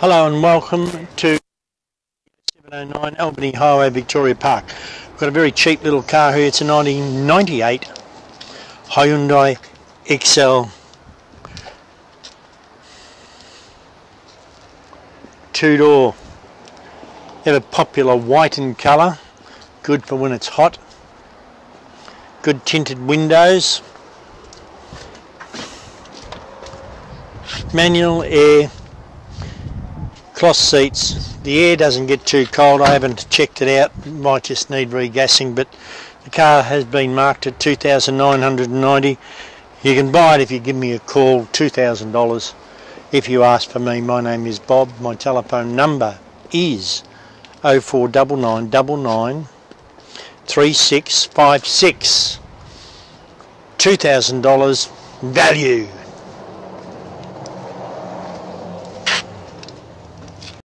Hello and welcome to 709 Albany Highway, Victoria Park. We've got a very cheap little car here. It's a 1998 Hyundai. They have a popular white in colour, good for when it's hot. Good tinted windows. Manual air cloth seats. The air doesn't get too cold. I haven't checked it out. Might just need regassing but the car has been marked at 2990 you can buy it if you give me a call $2,000 if you ask for me. My name is Bob. My telephone number is 049999 3656 $2,000 value